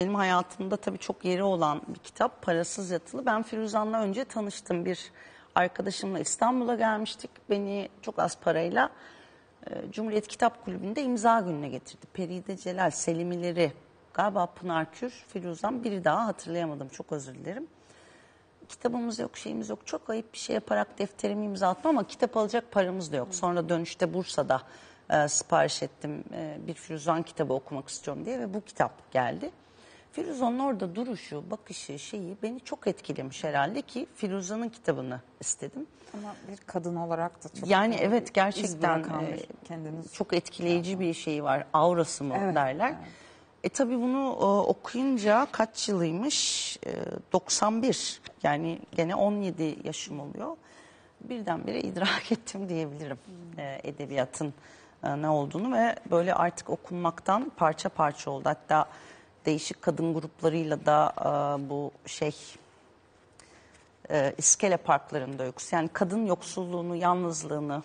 Benim hayatımda tabii çok yeri olan bir kitap. Parasız Yatılı. Ben Firuzan'la önce tanıştım. Bir arkadaşımla İstanbul'a gelmiştik. Beni çok az parayla e, Cumhuriyet Kitap Kulübü'nde imza gününe getirdi. Peride Celal, Selimileri, galiba Pınar Kür, Firuzan biri daha hatırlayamadım. Çok özür dilerim. Kitabımız yok, şeyimiz yok. Çok ayıp bir şey yaparak defterimi imza attım ama kitap alacak paramız da yok. Sonra dönüşte Bursa'da e, sipariş ettim. E, bir Firuzan kitabı okumak istiyorum diye ve bu kitap geldi. Firuzan'ın orada duruşu, bakışı, şeyi beni çok etkilemiş herhalde ki Firuzan'ın kitabını istedim. Ama bir kadın olarak da çok Yani e, evet gerçekten e, kendiniz. çok etkileyici bir şeyi var. Aurası mı Evet, derler. E tabii bunu e, okuyunca kaç yılıymış? E, 91. Yani gene 17 yaşım oluyor. Birdenbire idrak ettim diyebilirim e, edebiyatın e, ne olduğunu ve böyle artık okunmaktan parça parça oldu. Hatta değişik kadın gruplarıyla da e, bu şey e, iskele parklarında öyküsü. Yani kadın yoksulluğunu, yalnızlığını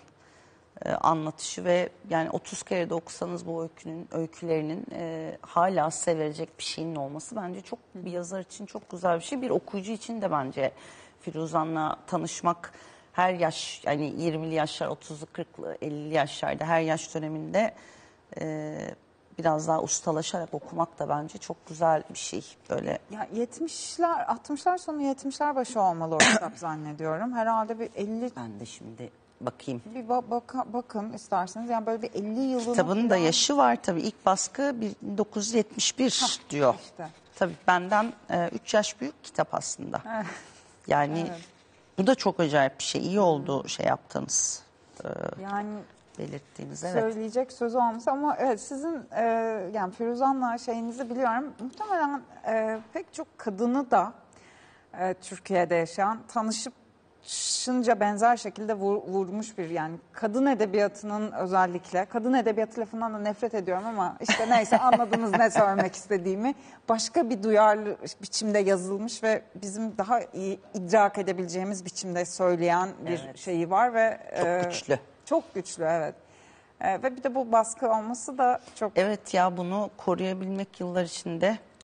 e, anlatışı ve yani 30 kere de okusanız bu öykünün öykülerinin e, hala sevilecek bir şeyin olması bence çok bir yazar için çok güzel bir şey. Bir okuyucu için de bence Firuzan'la tanışmak her yaş yani 20'li yaşlar, 30'lu, 40'lı, 50'li yaşlarda her yaş döneminde e, biraz daha ustalaşarak okumak da bence çok güzel bir şey. Böyle Ya 70'ler 60'lar sonu 70'ler başı olmalı o kitap zannediyorum. Herhalde bir 50 ben de şimdi bakayım. bir ba- baka- bakın isterseniz yani böyle bir 50 yılını Kitabın da yaşı var tabii. İlk baskı 1971 diyor. işte. Tabii benden 3 yaş büyük kitap aslında. Yani bu da çok acayip bir şey. İyi oldu şey yaptınız. Yani Belirttiğiniz evet. söyleyecek sözü olmuş ama evet sizin e, yani Firuzan'la şeyinizi biliyorum. Muhtemelen e, pek çok kadını da e, Türkiye'de yaşayan tanışıp şınca benzer şekilde vur- vurmuş bir yani kadın edebiyatının özellikle kadın edebiyatı lafından da nefret ediyorum ama işte neyse anladınız ne söylemek istediğimi başka bir duyarlı biçimde yazılmış ve bizim daha iyi idrak edebileceğimiz biçimde söyleyen bir Evet. şeyi var ve Çok e, güçlü. Çok güçlü evet. Ee, ve bir de bu baskı olması da çok Evet ya bunu koruyabilmek yıllar içinde